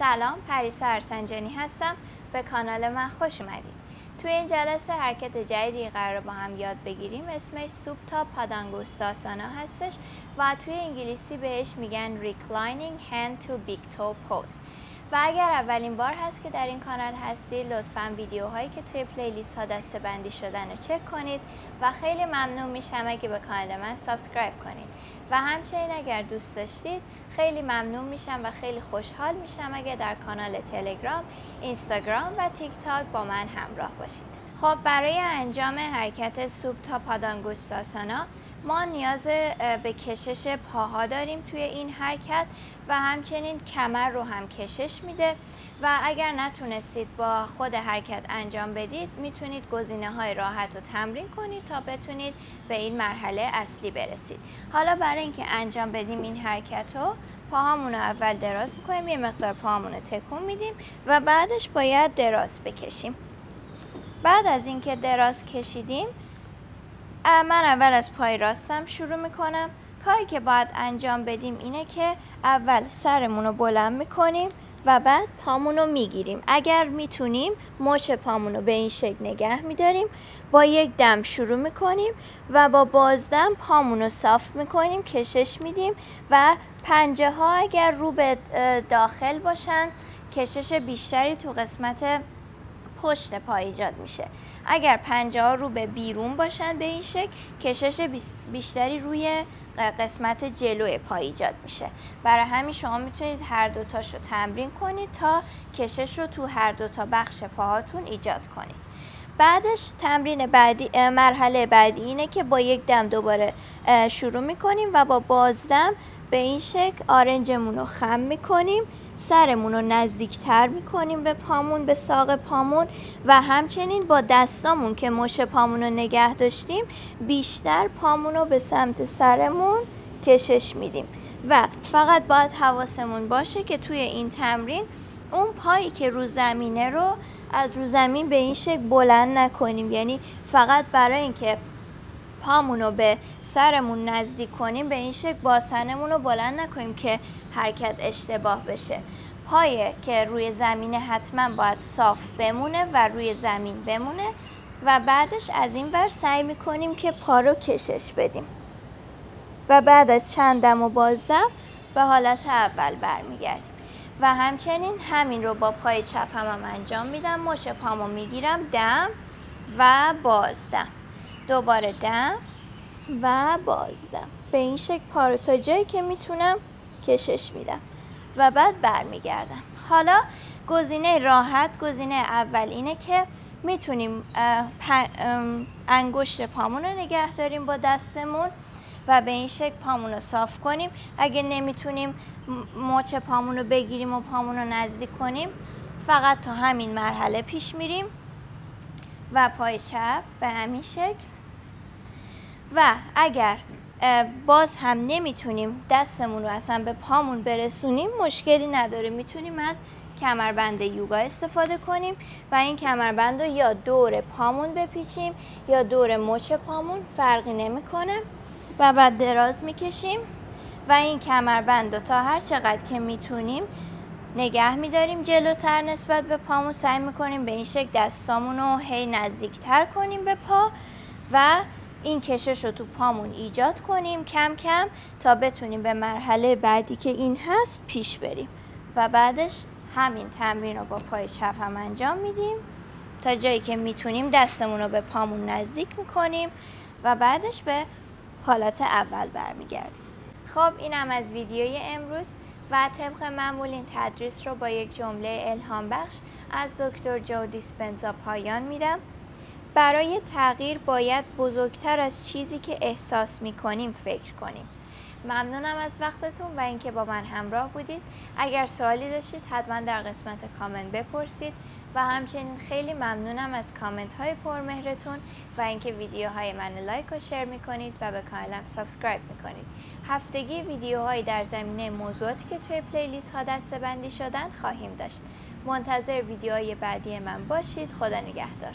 سلام پریسا ارسنجانی هستم. به کانال من خوش اومدید. توی این جلسه حرکت جدیدی قراره با هم یاد بگیریم. اسمش Supta Padangusthasana هستش و توی انگلیسی بهش میگن Reclining Hand to Big Toe Pose و اگر اولین بار هست که در این کانال هستی لطفا ویدیوهایی که توی playlist ها دسته بندی شدن رو چک کنید و خیلی ممنون میشم اگه به کانال من subscribe کنید. و همچنین اگر دوست داشتید خیلی ممنون میشم و خیلی خوشحال میشم اگه در کانال تلگرام، اینستاگرام و تیک تاک با من همراه باشید. خب برای انجام حرکت سوپ تا پادانگوستاسانا ما نیاز به کشش پاها داریم توی این حرکت و همچنین کمر رو هم کشش میده و اگر نتونستید با خود حرکت انجام بدید می‌تونید گزینه های راحت رو تمرین کنید تا بتونید به این مرحله اصلی برسید. حالا برای اینکه انجام بدیم این حرکت رو پاهامون رو اول دراز می‌کنیم یه مقدار پاهامون رو تکون میدیم و بعدش باید دراز بکشیم. بعد از اینکه دراز کشیدیم من اول از پای راستم شروع می‌کنم. کاری که باید انجام بدیم اینه که اول سرمون رو بلند می‌کنیم و بعد پامون رو می‌گیریم. اگر می‌تونیم مچ پامون رو به این شکل نگه میداریم. با یک دم شروع می‌کنیم و با بازدم پامون رو صاف می‌کنیم کشش میدیم و پنجه ها اگر رو به داخل باشن کشش بیشتری تو قسمت پشت پا ایجاد میشه. اگر پنجه ها رو به بیرون باشن به این شکل کشش بیشتری روی قسمت جلوی پا ایجاد میشه. برای همین شما می‌تونید هر دوتاش رو تمرین کنید تا کشش رو تو هر دوتا بخش پاهاتون ایجاد کنید. بعدش تمرین بعدی مرحله بعدی اینه که با یک دم دوباره شروع می‌کنیم و با بازدم به این شکل آرنجمون رو خم می‌کنیم سرمون رو نزدیکتر می‌کنیم به پامون به ساق پامون و همچنین با دستامون که مش پامون رو نگه داشتیم بیشتر پامون رو به سمت سرمون کشش میدیم. و فقط باید حواسمون باشه که توی این تمرین اون پایی که رو زمینه رو از رو زمین به این شکل بلند نکنیم. یعنی فقط برای اینکه پامون رو به سرمون نزدیک کنیم به این شکل باسنمون رو بلند نکنیم که حرکت اشتباه بشه. پای که روی زمین حتما باید صاف بمونه و روی زمین بمونه و بعدش از این ور سعی می‌کنیم که پا رو کشش بدیم. و بعد از چند دم و بازدم به حالت اول برمیگردیم. و همچنین همین رو با پای چپ هم, هم انجام میدم مش پامو می‌گیرم دم و بازدم. دوباره دم و بازدم. به این شکل پارو تا جایی که می‌تونم کشش میدم و بعد برمیگردم. حالا گزینه راحت گزینه اول اینه که می‌تونیم انگشت پامون رو نگه داریم با دستمون و به این شکل پامون رو صاف کنیم. اگه نمی‌تونیم مچ پامون رو بگیریم و پامون رو نزدیک کنیم فقط تا همین مرحله پیش میریم و پای چپ به همین شکل و اگر باز هم نمی‌تونیم دستمون رو اصلا به پامون برسونیم مشکلی نداره می‌تونیم از کمربند یوگا استفاده کنیم و این کمربند رو یا دور پامون بپیچیم یا دور مچ پامون فرقی نمی‌کنه. و بعد دراز می‌کشیم و این کمربند رو تا هر چقدر که می‌تونیم نگه میداریم جلوتر نسبت به پامون. سعی می‌کنیم به این شکل دستامون رو هی نزدیکتر کنیم به پا و این کشش رو تو پامون ایجاد کنیم کم کم تا بتونیم به مرحله بعدی که این هست پیش بریم. و بعدش همین تمرین رو با پای چپ هم انجام میدیم. تا جایی که می‌تونیم دستمون رو به پامون نزدیک می‌کنیم و بعدش به حالت اول برمیگردیم. خب اینم از ویدیوی امروز و طبق معمول این تدریس رو با یک جمله الهام بخش از دکتر جو دیسپنزا پایان میدم. برای تغییر باید بزرگتر از چیزی که احساس می کنیم فکر کنیم. ممنونم از وقتتون و اینکه با من همراه بودید. اگر سوالی داشتید حتما در قسمت کامنت بپرسید. و همچنین خیلی ممنونم از کامنت های پرمهرتون و اینکه ویدیوهای من like و share می‌کنید و به کانالم subscribe می‌کنید. هفتگی ویدیوهایی در زمینه موضوعاتی که توی playlist ها دسته بندی شدن خواهیم داشت. منتظر ویدیوهای بعدی من باشید. خدا نگهدار.